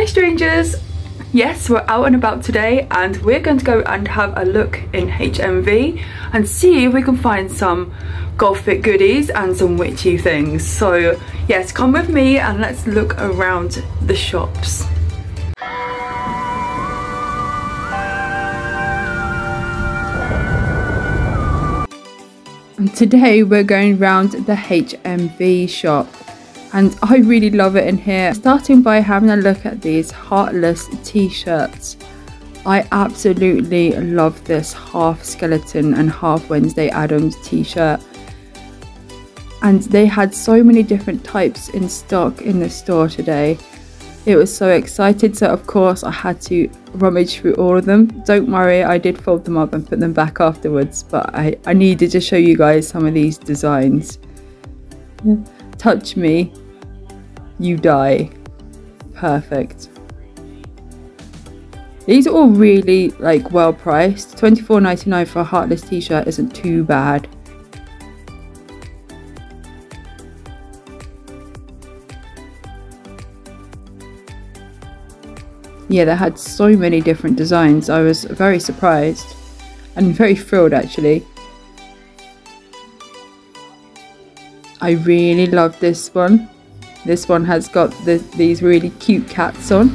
Hi strangers! Yes, we're out and about today and we're going to go and have a look in HMV and see if we can find some golf fit goodies and some witchy things. So yes, come with me and let's look around the shops. And today we're going round the HMV shop and I really love it in here. Starting by having a look at these Heartless t-shirts. I absolutely love this half skeleton and half Wednesday Addams t-shirt. And they had so many different types in stock in the store today. It was so excited, so of course I had to rummage through all of them. Don't worry, I did fold them up and put them back afterwards, but I, I needed to show you guys some of these designs. Touch me, you die. Perfect. These are all really like well priced. $24.99 for a Heartless t-shirt isn't too bad. Yeah, they had so many different designs. I was very surprised and very thrilled actually. I really love this one. This one has got the, these really cute cats on.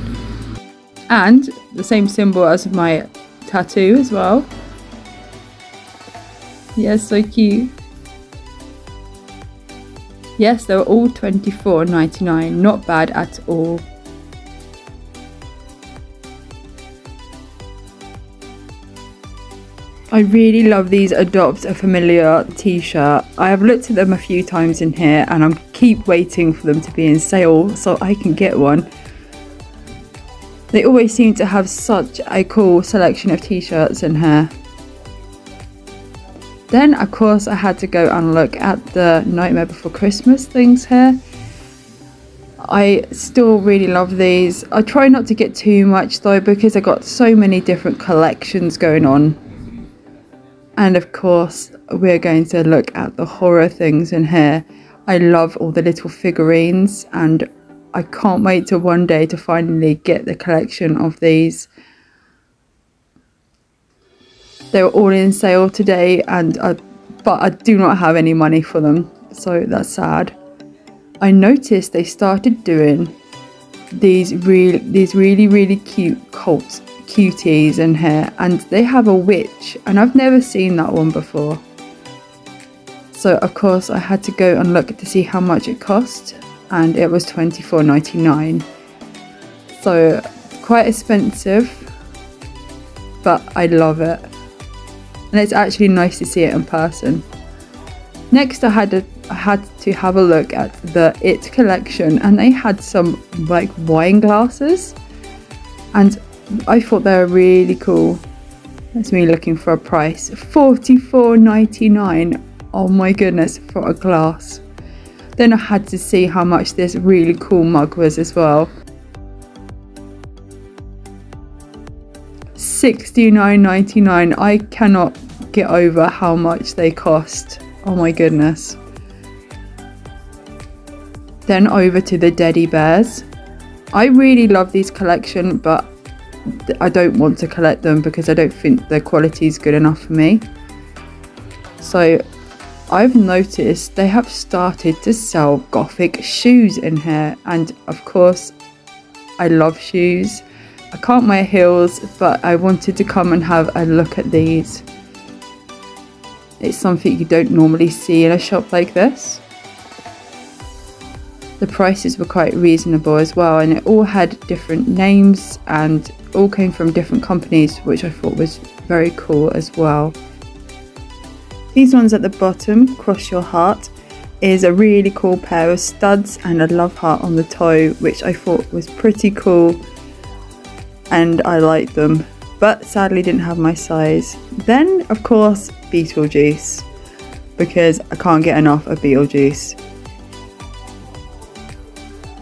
And the same symbol as my tattoo as well. Yes, so cute. Yes, they were all $24.99. Not bad at all. I really love these Adopt a Familiar t-shirt. I have looked at them a few times in here and I keep waiting for them to be in sale so I can get one. They always seem to have such a cool selection of t-shirts in here. Then of course I had to go and look at the Nightmare Before Christmas things here. I still really love these. I try not to get too much though because I got so many different collections going on and of course, we're going to look at the horror things in here. I love all the little figurines and I can't wait to one day to finally get the collection of these. They were all in sale today and I, but I do not have any money for them, so that's sad. I noticed they started doing these real these really really cute cult cuties in here and they have a witch and I've never seen that one before. So of course I had to go and look to see how much it cost and it was $24.99. So quite expensive but I love it and it's actually nice to see it in person. Next I had, a, I had to have a look at the IT collection and they had some like wine glasses and I thought they were really cool. That's me looking for a price. $44.99. Oh my goodness, for a glass. Then I had to see how much this really cool mug was as well. $69.99. I cannot get over how much they cost. Oh my goodness. Then over to the Teddy Bears. I really love these collection, but I don't want to collect them because I don't think the quality is good enough for me. So I've noticed they have started to sell gothic shoes in here and of course I love shoes. I can't wear heels but I wanted to come and have a look at these. It's something you don't normally see in a shop like this. The prices were quite reasonable as well and it all had different names and all came from different companies, which I thought was very cool as well. These ones at the bottom, Cross Your Heart, is a really cool pair of studs and a love heart on the toe, which I thought was pretty cool and I liked them, but sadly didn't have my size. Then, of course, Beetlejuice, because I can't get enough of Beetlejuice.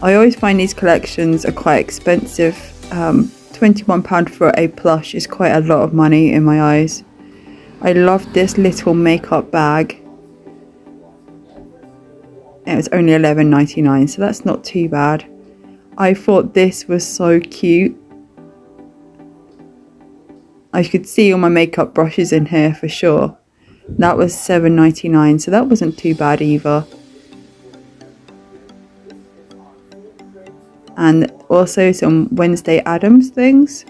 I always find these collections are quite expensive. Um, £21 for a plush is quite a lot of money in my eyes. I love this little makeup bag. It was only $11.99 so that's not too bad. I thought this was so cute. I could see all my makeup brushes in here for sure. That was seven ninety nine, so that wasn't too bad either. And also some Wednesday Addams things.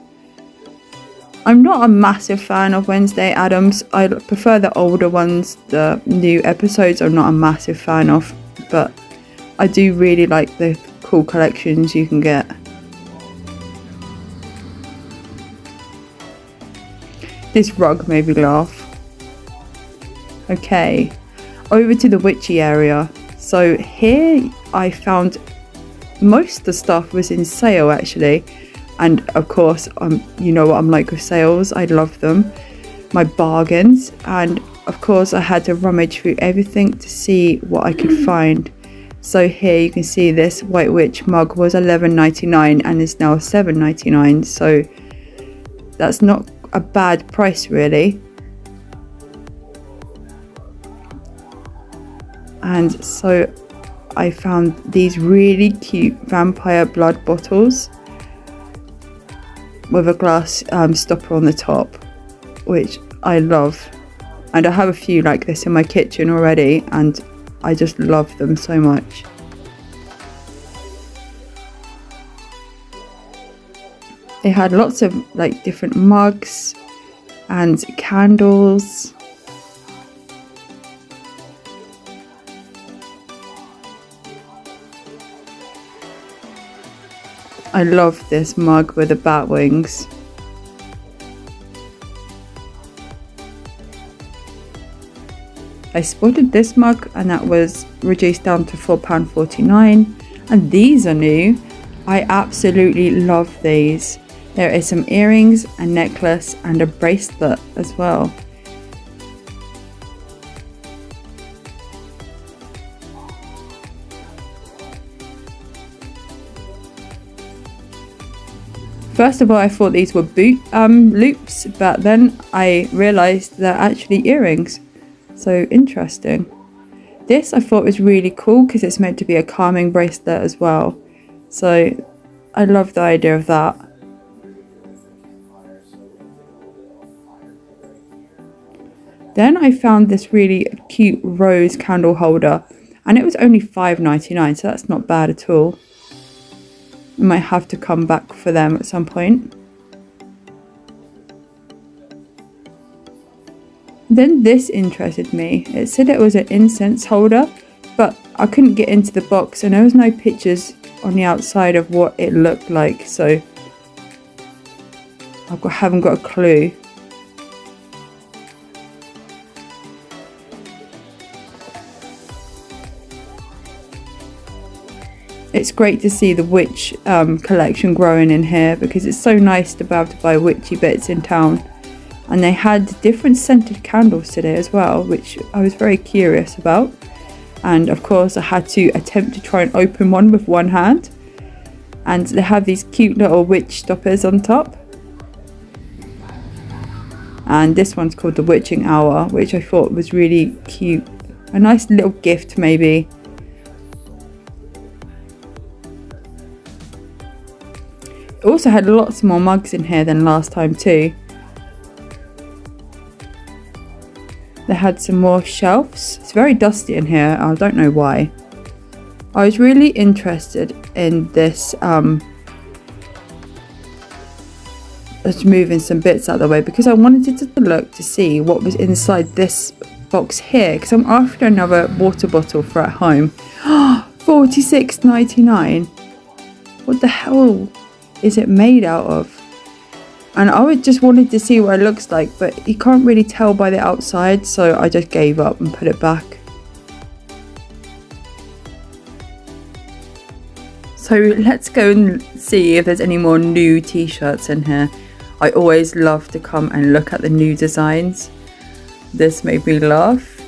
I'm not a massive fan of Wednesday Addams. I prefer the older ones. The new episodes I'm not a massive fan of, but I do really like the cool collections you can get. This rug made me laugh. Okay, over to the witchy area. So here I found most of the stuff was in sale actually. And of course, um, you know what I'm like with sales, I love them. My bargains, and of course, I had to rummage through everything to see what I could find. So here you can see this White Witch mug was 11.99 and is now 7.99. So that's not a bad price really. And so I found these really cute vampire blood bottles with a glass um, stopper on the top, which I love. And I have a few like this in my kitchen already, and I just love them so much. They had lots of like different mugs and candles. I love this mug with the bat wings. I spotted this mug and that was reduced down to £4.49 and these are new. I absolutely love these. There is some earrings, a necklace and a bracelet as well. First of all, I thought these were boot um, loops, but then I realised they're actually earrings. So interesting. This I thought was really cool because it's meant to be a calming bracelet as well. So I love the idea of that. Then I found this really cute rose candle holder and it was only $5.99 so that's not bad at all. Might have to come back for them at some point. Then this interested me. It said it was an incense holder but I couldn't get into the box and there was no pictures on the outside of what it looked like so I haven't got a clue. It's great to see the witch um, collection growing in here because it's so nice to be able to buy witchy bits in town. And they had different scented candles today as well, which I was very curious about. And of course, I had to attempt to try and open one with one hand. And they have these cute little witch stoppers on top. And this one's called the Witching Hour, which I thought was really cute. A nice little gift, maybe also had lots more mugs in here than last time too. They had some more shelves. It's very dusty in here. I don't know why. I was really interested in this. Um, just moving some bits out of the way because I wanted to look to see what was inside this box here because I'm after another water bottle for at home. 46.99. What the hell? Is it made out of? And I just wanted to see what it looks like, but you can't really tell by the outside, so I just gave up and put it back. So let's go and see if there's any more new t-shirts in here. I always love to come and look at the new designs. This made me laugh.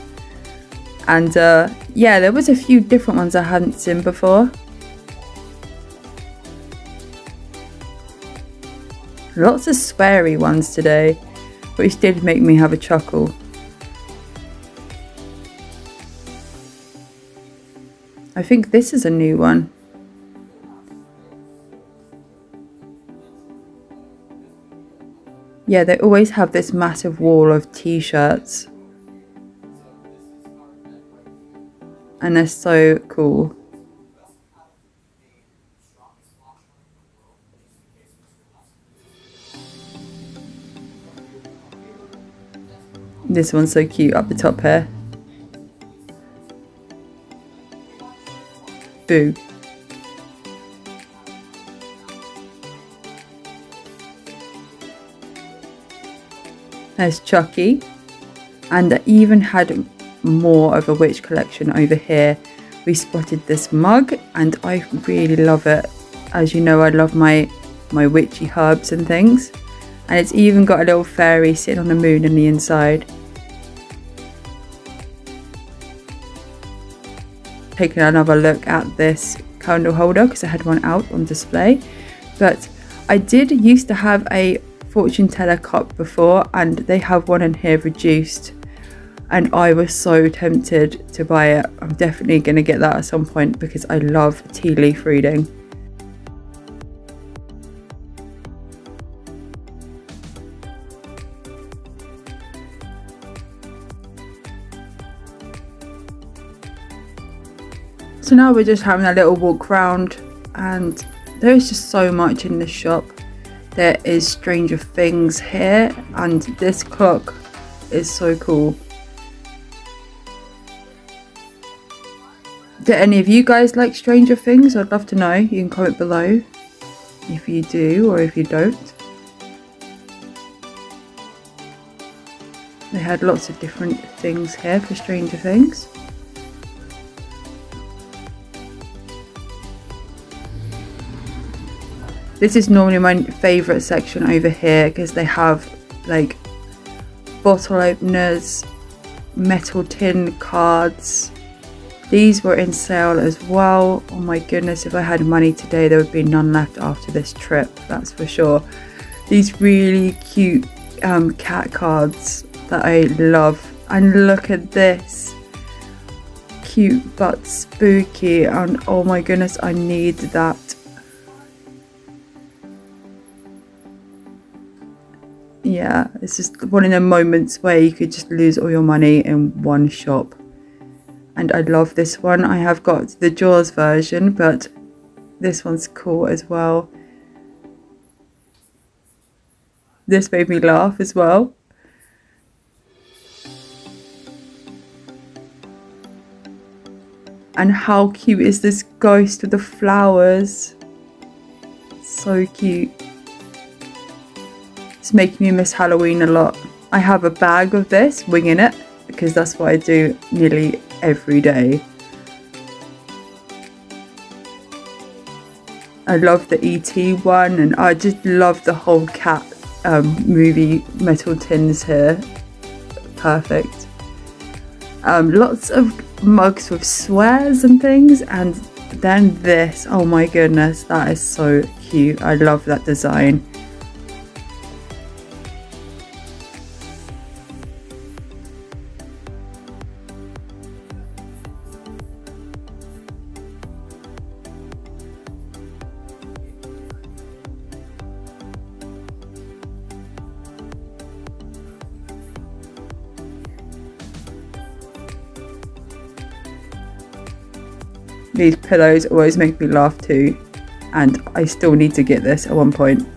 And uh, yeah, there was a few different ones I hadn't seen before. Lots of sweary ones today, which did make me have a chuckle. I think this is a new one. Yeah, they always have this massive wall of t-shirts. And they're so cool. This one's so cute up the top here. Boo. There's Chucky. And I even had more of a witch collection over here. We spotted this mug and I really love it. As you know, I love my, my witchy herbs and things. And it's even got a little fairy sitting on the moon on the inside. Taking another look at this candle holder because I had one out on display. But I did used to have a fortune teller cup before and they have one in here reduced and I was so tempted to buy it. I'm definitely going to get that at some point because I love tea leaf reading. So now we're just having a little walk around and there's just so much in this shop. There is Stranger Things here and this clock is so cool. Do any of you guys like Stranger Things? I'd love to know. You can comment below if you do or if you don't. They had lots of different things here for Stranger Things. This is normally my favourite section over here because they have like bottle openers, metal tin cards. These were in sale as well. Oh my goodness, if I had money today, there would be none left after this trip, that's for sure. These really cute um, cat cards that I love. And look at this. Cute but spooky and oh my goodness, I need that yeah, it's just one of the moments where you could just lose all your money in one shop. And I love this one. I have got the Jaws version, but this one's cool as well. This made me laugh as well. And how cute is this ghost with the flowers? So cute. It's making me miss Halloween a lot. I have a bag of this, winging it, because that's what I do nearly every day. I love the ET one and I just love the whole cat um, movie metal tins here. Perfect. Um, lots of mugs with swears and things and then this. Oh my goodness, that is so cute. I love that design. These pillows always make me laugh too and I still need to get this at one point.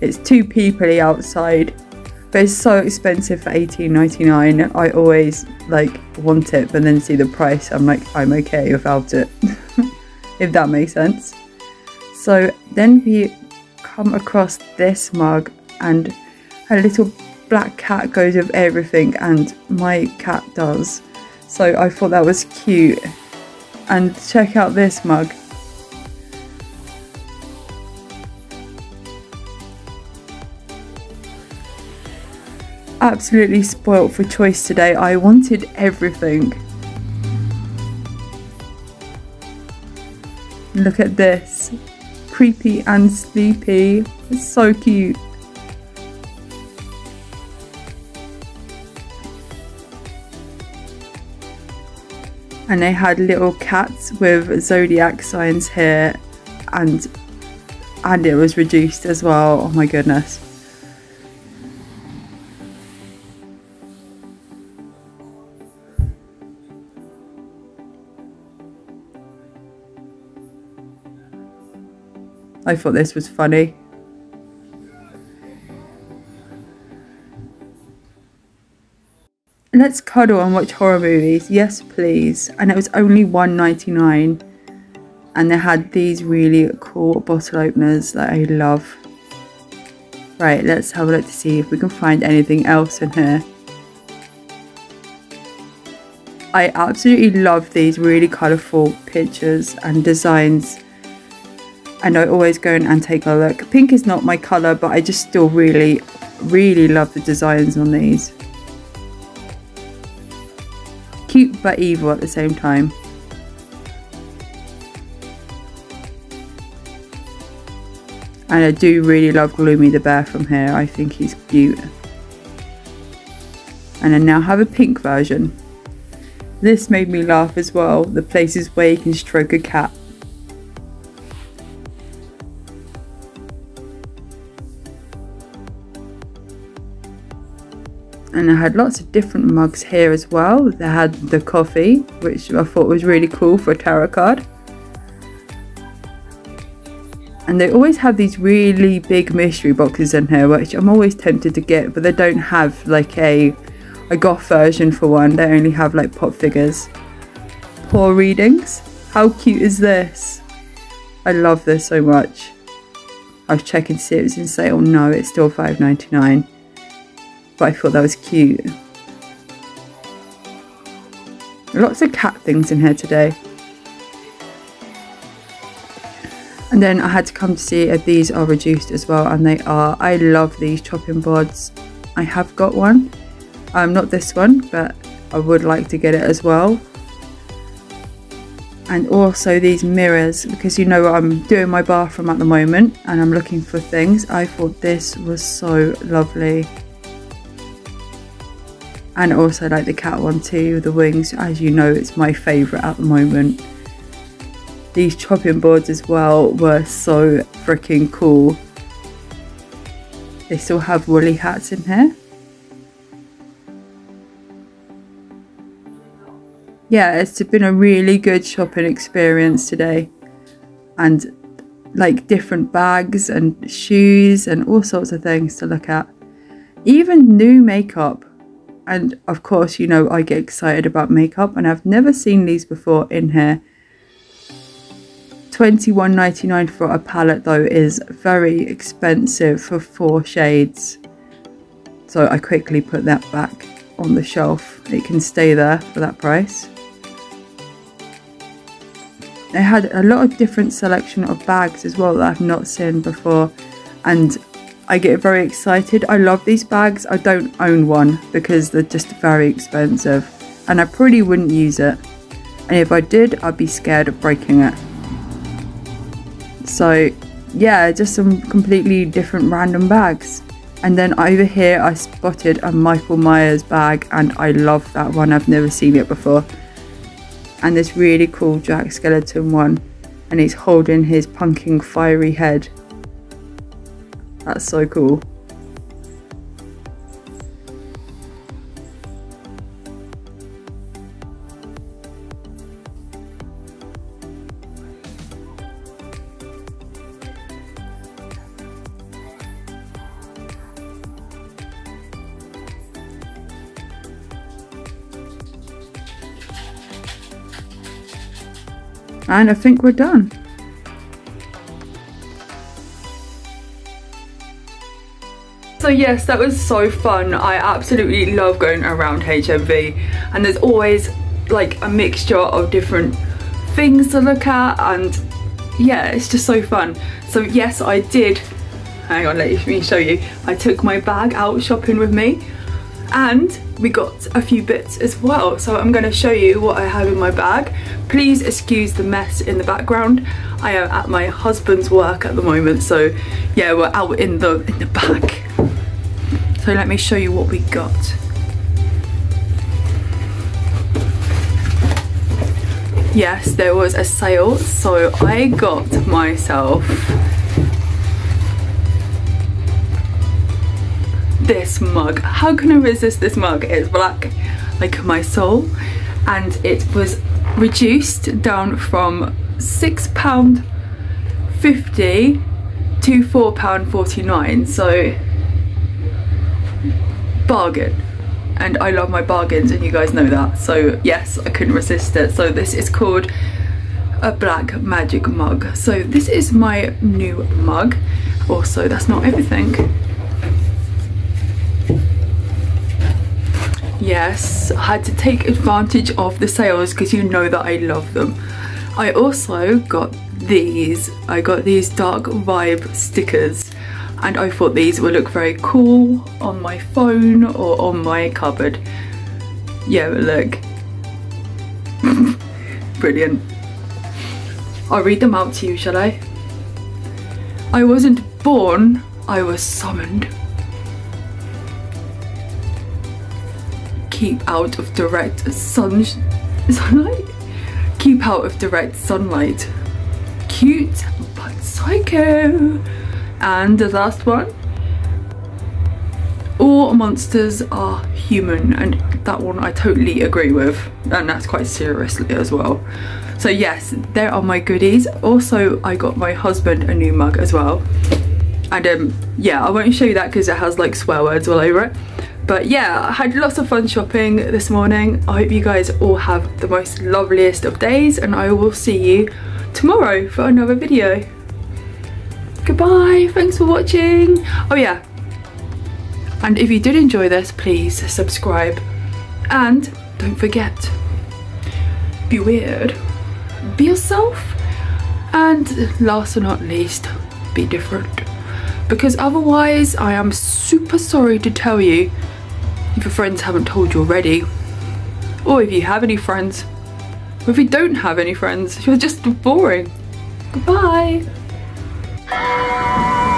It's too peoply outside but it's so expensive for 18.99. I always like want it but then see the price I'm like I'm okay without it if that makes sense. So then we come across this mug and a little black cat goes with everything and my cat does. So I thought that was cute and check out this mug. Absolutely spoilt for choice today. I wanted everything. Look at this. Creepy and sleepy. It's so cute. and they had little cats with zodiac signs here and and it was reduced as well. Oh my goodness. I thought this was funny. Let's cuddle and watch horror movies. Yes, please. And it was only one ninety nine, And they had these really cool bottle openers that I love. Right, let's have a look to see if we can find anything else in here. I absolutely love these really colourful pictures and designs and I always go in and take a look. Pink is not my colour but I just still really really love the designs on these. Cute but evil at the same time. And I do really love Gloomy the Bear from here. I think he's cute. And I now have a pink version. This made me laugh as well, the places where you can stroke a cat. And I had lots of different mugs here as well. They had the coffee, which I thought was really cool for a tarot card. And they always have these really big mystery boxes in here, which I'm always tempted to get, but they don't have like a a goth version for one. They only have like pop figures. Poor readings. How cute is this? I love this so much. I was checking to see if it was in sale. No, it's still $5.99. But I thought that was cute. Lots of cat things in here today. And then I had to come to see if these are reduced as well, and they are. I love these chopping boards. I have got one um, not this one, but I would like to get it as well. And also these mirrors, because you know I'm doing my bathroom at the moment and I'm looking for things. I thought this was so lovely. And also like the cat one too, the wings. As you know, it's my favourite at the moment. These chopping boards as well were so freaking cool. They still have woolly hats in here. yeah, it's been a really good shopping experience today. And like different bags and shoes and all sorts of things to look at. Even new makeup. And of course, you know, I get excited about makeup and I've never seen these before in here. $21.99 for a palette though is very expensive for four shades. So I quickly put that back on the shelf. It can stay there for that price. They had a lot of different selection of bags as well that I've not seen before and I get very excited. I love these bags. I don't own one because they're just very expensive and I probably wouldn't use it. And if I did, I'd be scared of breaking it. So yeah, just some completely different random bags. And then over here I spotted a Michael Myers bag and I love that one. I've never seen it before and this really cool Jack Skellington one and he's holding his punking fiery head. That's so cool. And I think we're done. Yes, that was so fun. I absolutely love going around HMV and there's always like a mixture of different things to look at and yeah, it's just so fun. So yes, I did, hang on, let me show you. I took my bag out shopping with me and we got a few bits as well so I'm going to show you what I have in my bag please excuse the mess in the background I am at my husband's work at the moment so yeah we're out in the in the back so let me show you what we got yes there was a sale so I got myself this mug. How can I resist this mug? It's black like my soul and it was reduced down from £6.50 to £4.49 so bargain. And I love my bargains and you guys know that. So yes I couldn't resist it. So this is called a black magic mug. So this is my new mug. Also that's not everything. Yes I had to take advantage of the sales because you know that I love them. I also got these. I got these dark vibe stickers and I thought these would look very cool on my phone or on my cupboard yeah look brilliant I'll read them out to you, shall I? I wasn't born, I was summoned. Keep out of direct sun sunlight? Keep out of direct sunlight. Cute, but psycho. And the last one. All monsters are human, and that one I totally agree with, and that's quite seriously as well. So yes, there are my goodies. Also, I got my husband a new mug as well. And um, yeah, I won't show you that because it has like swear words all over it. But yeah, I had lots of fun shopping this morning. I hope you guys all have the most loveliest of days and I will see you tomorrow for another video. Goodbye, thanks for watching. Oh yeah, and if you did enjoy this, please subscribe. And don't forget, be weird. Be yourself. And last but not least be different. Because otherwise I am super sorry to tell you if your friends haven't told you already or if you have any friends. Or if you don't have any friends you're just boring. Goodbye Bye.